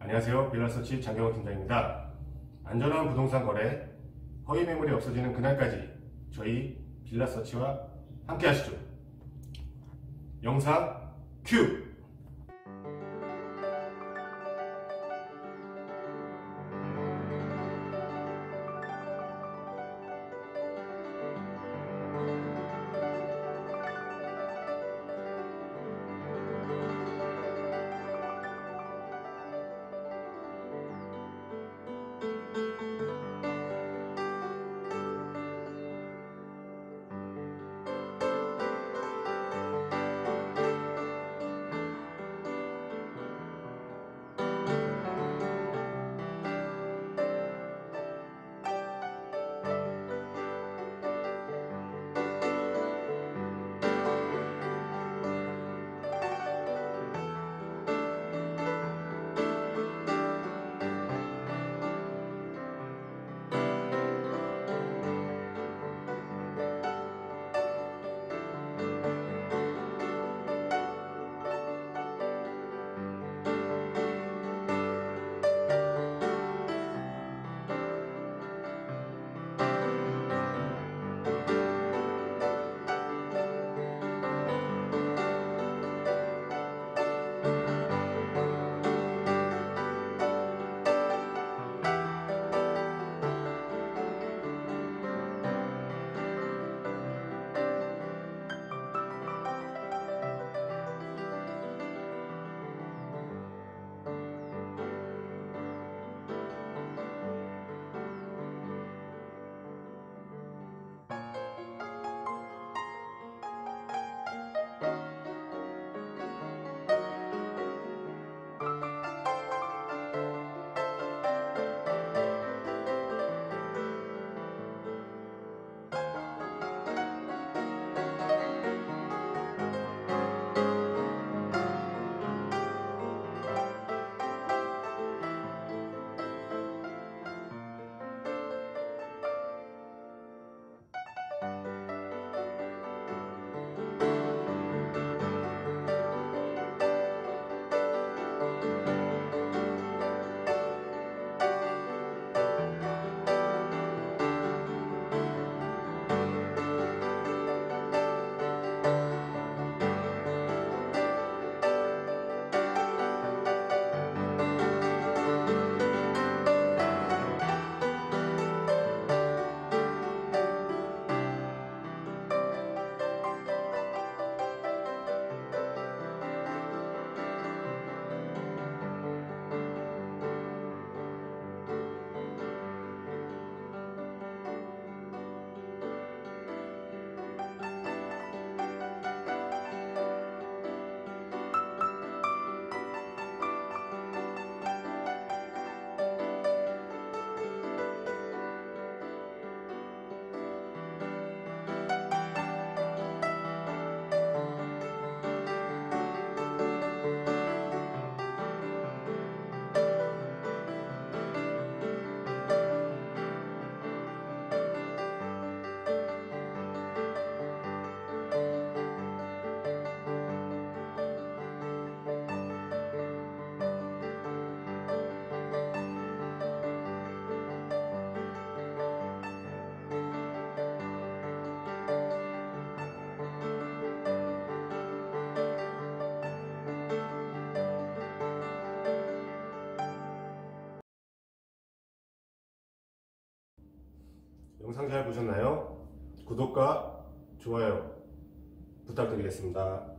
안녕하세요. 빌라서치 장경호 팀장입니다. 안전한 부동산 거래, 허위 매물이 없어지는 그날까지 저희 빌라서치와 함께 하시죠. 영상 큐! 영상 잘 보셨나요? 구독과 좋아요 부탁드리겠습니다.